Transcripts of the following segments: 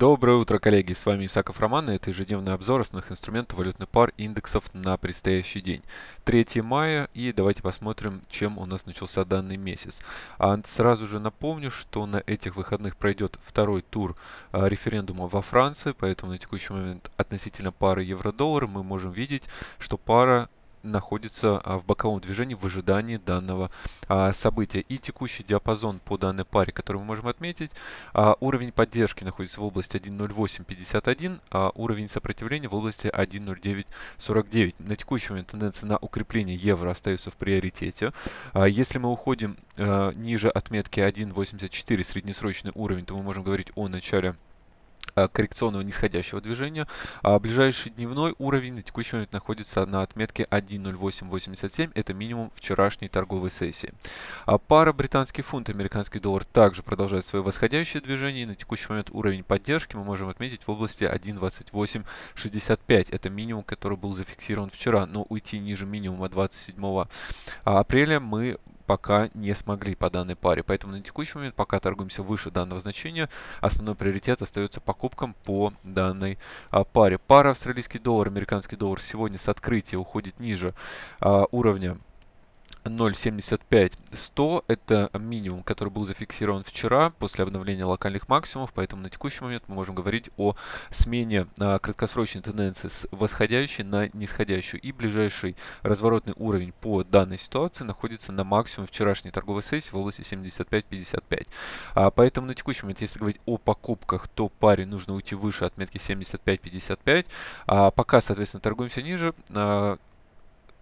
Доброе утро, коллеги! С вами Исаков Роман, и это ежедневный обзор основных инструментов валютных пар индексов на предстоящий день. 3 мая, и давайте посмотрим, чем у нас начался данный месяц. А сразу же напомню, что на этих выходных пройдет второй тур а, референдума во Франции, поэтому на текущий момент относительно пары евро-доллар мы можем видеть, что пара находится а, в боковом движении в ожидании данного а, события. И текущий диапазон по данной паре, который мы можем отметить, а, уровень поддержки находится в области 1.0851, а уровень сопротивления в области 1.0949. На текущий момент тенденция на укрепление евро остается в приоритете. Если мы уходим ниже отметки 1.84 среднесрочный уровень, то мы можем говорить о начале коррекционного нисходящего движения. А ближайший дневной уровень на текущий момент находится на отметке 1.0887. Это минимум вчерашней торговой сессии. А пара британский фунт американский доллар также продолжает свое восходящее движение. И на текущий момент уровень поддержки мы можем отметить в области 1.2865. Это минимум, который был зафиксирован вчера. Но уйти ниже минимума 27 апреля мы пока не смогли по данной паре. Поэтому на текущий момент, пока торгуемся выше данного значения, основной приоритет остается покупкам по данной а, паре. Пара австралийский доллар, американский доллар сегодня с открытия уходит ниже а, уровня 0.75 100 это минимум, который был зафиксирован вчера после обновления локальных максимумов, поэтому на текущий момент мы можем говорить о смене а, краткосрочной тенденции с восходящей на нисходящую. И ближайший разворотный уровень по данной ситуации находится на максимум вчерашней торговой сессии в области 75-55. А, поэтому на текущий момент, если говорить о покупках, то паре нужно уйти выше отметки 75-55. А, пока, соответственно, торгуемся ниже. А,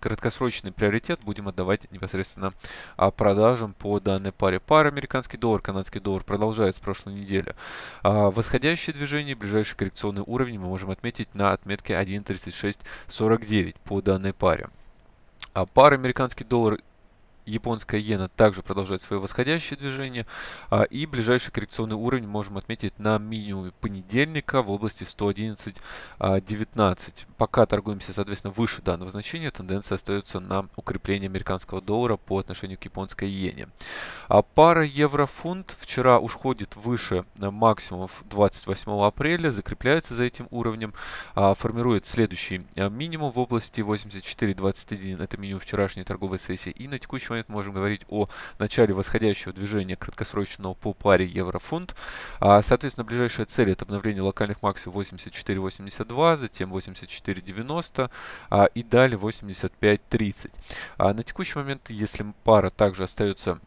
краткосрочный приоритет будем отдавать непосредственно а, продажам по данной паре. Пара американский доллар, канадский доллар продолжает с прошлой недели. А, восходящее движение, ближайший коррекционный уровень мы можем отметить на отметке 1.3649 по данной паре. А пара американский доллар японская иена также продолжает свое восходящее движение. А, и ближайший коррекционный уровень можем отметить на минимуме понедельника в области 111.19. А, Пока торгуемся, соответственно, выше данного значения, тенденция остается на укрепление американского доллара по отношению к японской иене. А пара евро-фунт вчера уходит выше максимумов 28 апреля, закрепляется за этим уровнем, формирует следующий минимум в области 84.21, это минимум вчерашней торговой сессии, и на текущий момент момент можем говорить о начале восходящего движения краткосрочного по паре евро-фунт. А, соответственно, ближайшая цель это обновление локальных максимумов 84.82, затем 84.90 а, и далее 85.30. А на текущий момент, если пара также остается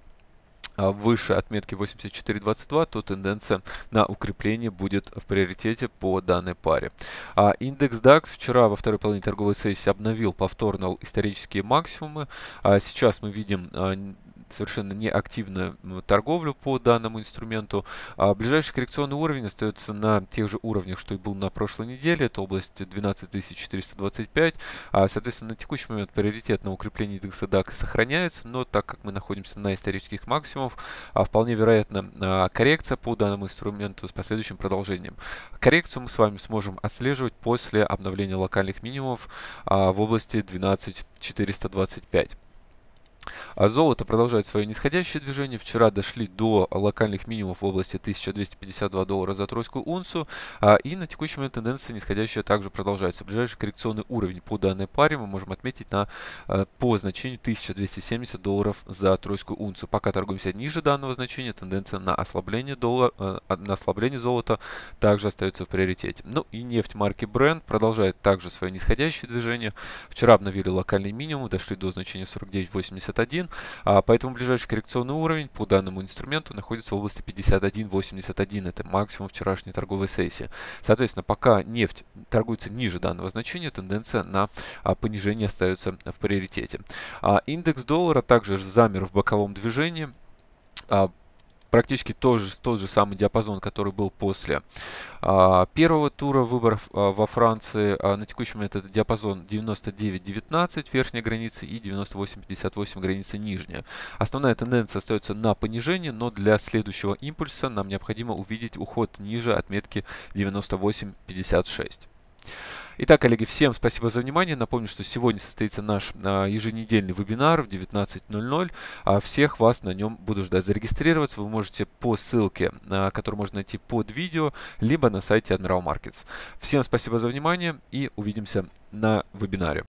выше отметки 84.22, то тенденция на укрепление будет в приоритете по данной паре. А индекс DAX вчера во второй половине торговой сессии обновил повторно исторические максимумы. А сейчас мы видим а, совершенно неактивную торговлю по данному инструменту. А ближайший коррекционный уровень остается на тех же уровнях, что и был на прошлой неделе. Это область 12425. А, соответственно, на текущий момент приоритет на укрепление индекса DAX сохраняется, но так как мы находимся на исторических максимумах, а, вполне вероятно а, коррекция по данному инструменту с последующим продолжением. Коррекцию мы с вами сможем отслеживать после обновления локальных минимумов а, в области 12425. А золото продолжает свое нисходящее движение. Вчера дошли до локальных минимумов в области 1252 доллара за тройскую унцию. А, и на текущий момент тенденция нисходящая также продолжается. Ближайший коррекционный уровень по данной паре мы можем отметить на, а, по значению 1270 долларов за тройскую унцию. Пока торгуемся ниже данного значения, тенденция на ослабление, доллара, а, на ослабление золота также остается в приоритете. Ну и нефть марки Brent продолжает также свое нисходящее движение. Вчера обновили локальный минимум, дошли до значения 49.81 51, а, поэтому ближайший коррекционный уровень по данному инструменту находится в области 51.81, это максимум вчерашней торговой сессии. Соответственно, пока нефть торгуется ниже данного значения, тенденция на а, понижение остается в приоритете. А, индекс доллара также замер в боковом движении практически тот же, тот же самый диапазон, который был после а, первого тура выборов а, во Франции. А, на текущий момент это диапазон 99-19 верхняя граница и 98-58 граница нижняя. Основная тенденция остается на понижение, но для следующего импульса нам необходимо увидеть уход ниже отметки 98-56. Итак, коллеги, всем спасибо за внимание. Напомню, что сегодня состоится наш а, еженедельный вебинар в 19.00. А всех вас на нем буду ждать. Зарегистрироваться вы можете по ссылке, а, которую можно найти под видео, либо на сайте Admiral Markets. Всем спасибо за внимание и увидимся на вебинаре.